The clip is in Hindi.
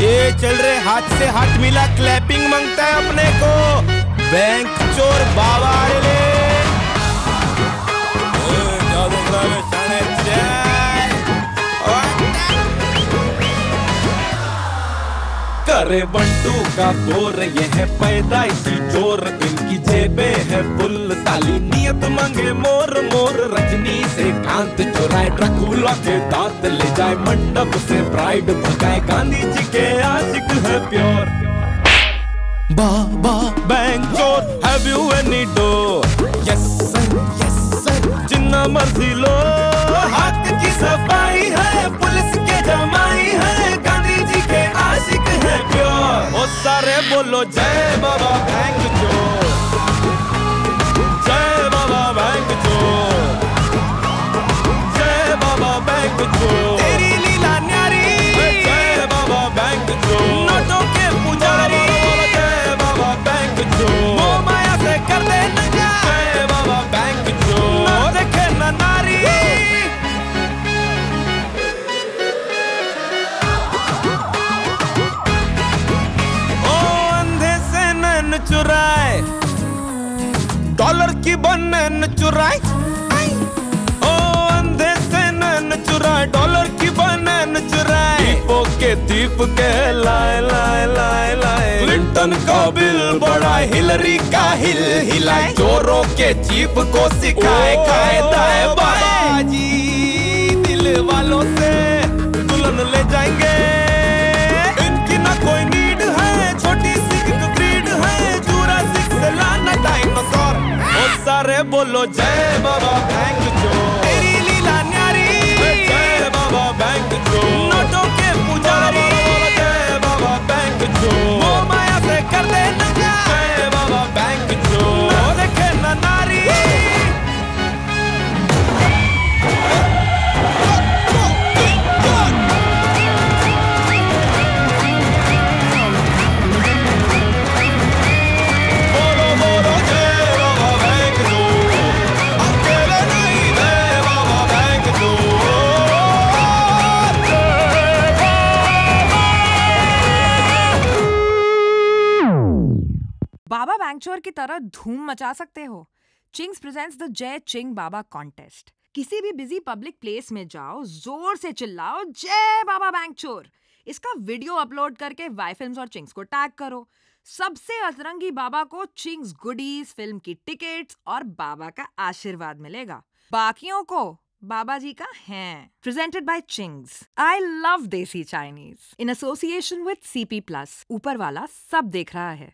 ये चल रहे हाथ से हाथ मिला क्लैपिंग माँगता है अपने को। बैंक चोर बाबा रे करे बंटू का बोर, ये है पैदा पैदाइशी ज़ोर इनकी जेबे है फुल, साली नियत मांगे मोर। मोर रजनी से कांत चुराए ड्रकुला के दांत ले जाए, मंडप से ब्राइड भगाए। गांधी जी के आशिक है प्योर। बाबा बैंक चोर have you any dough yes sir yes sir जिन्ना मर्ज़ी लो। हाथ की सफ़ाई है, पुलिस के जमाई है गांधी जी के आशिक है प्योर। ओ सारे बोलो, जय डॉलर की बनन चुराए ओ अंधे से नैन चुराए डॉलर की बनन चुराए दीपों के दीप के लाए लाए लाए लाए। क्लिंटन का बिल बड़ा हिलरी का हिल हिलाए चोरों के जीप को सिखाए खाए कायदा सारे बोलो जय बाबा थैंक चोर बाबा बैंकचोर की तरह धूम मचा सकते हो। चिंग्स प्रेजेंट्स द जय चिंग बाबा कॉन्टेस्ट। किसी भी बिज़ी पब्लिक प्लेस में जाओ, ज़ोर से चिल्लाओ, जय बाबा बैंकचोर इसका वीडियो अपलोड करके वाई फिल्म्स और चिंग्स को टैग करो। सबसे अतरंगी बाबा को चिंग्स गुडीज फ़िल्म की टिकट्स और बाबा का आशीर्वाद मिलेगा। बाकियों को बाबा जी का है। Presented by Ching's. I love देसी Chinese in association with CP plus ऊपर वाला सब देख रहा है।